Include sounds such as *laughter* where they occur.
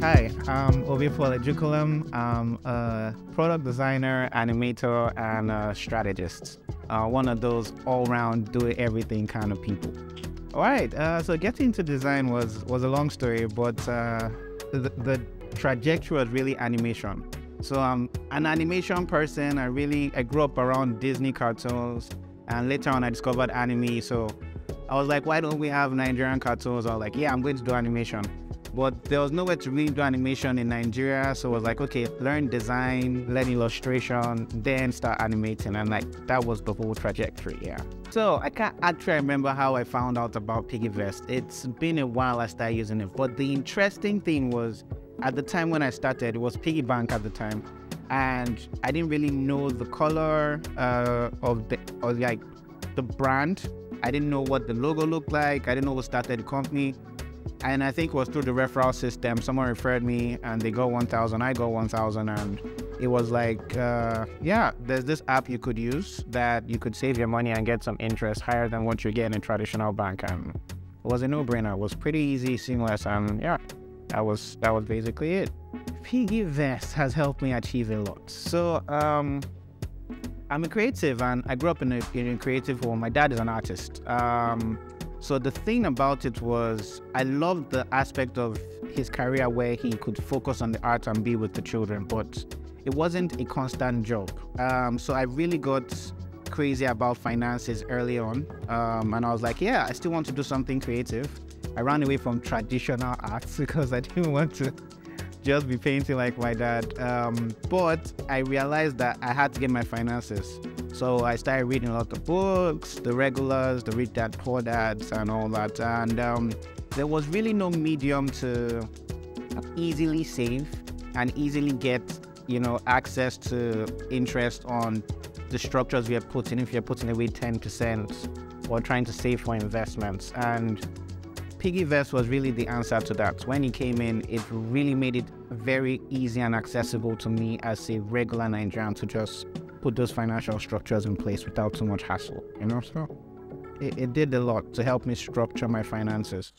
Hi, I'm Obifola Jukulum. I'm a product designer, animator, and a strategist. Uh, one of those all-round, do-everything kind of people. All right, uh, so getting into design was was a long story, but uh, the, the trajectory was really animation. So I'm an animation person. I really I grew up around Disney cartoons, and later on I discovered anime. So I was like, why don't we have Nigerian cartoons? I was like, yeah, I'm going to do animation but there was nowhere to really do animation in Nigeria. So I was like, okay, learn design, learn illustration, then start animating. And like that was the whole trajectory, yeah. So I can't actually remember how I found out about Piggyvest. It's been a while I started using it. But the interesting thing was at the time when I started, it was Piggy Bank at the time. And I didn't really know the color uh, of the or like the brand. I didn't know what the logo looked like. I didn't know what started the company and I think it was through the referral system. Someone referred me, and they got 1,000. I got 1,000, and it was like, uh, yeah, there's this app you could use that you could save your money and get some interest higher than what you get in a traditional bank, and it was a no-brainer. It was pretty easy, seamless, and yeah, that was that was basically it. Piggyvest has helped me achieve a lot. So, um, I'm a creative, and I grew up in a, in a creative home. My dad is an artist. Um, so the thing about it was, I loved the aspect of his career where he could focus on the art and be with the children, but it wasn't a constant job. Um, so I really got crazy about finances early on, um, and I was like, yeah, I still want to do something creative. I ran away from traditional arts *laughs* because I didn't want to just be painting like my dad. Um, but I realized that I had to get my finances. So I started reading a lot of books, the regulars, the Rich Dad Poor Dads, and all that. And um, there was really no medium to easily save and easily get, you know, access to interest on the structures we are putting. If you're putting away 10% or trying to save for investments, and Piggyvest was really the answer to that. When it came in, it really made it very easy and accessible to me as a regular Nigerian to just put those financial structures in place without too much hassle, you know? So it, it did a lot to help me structure my finances.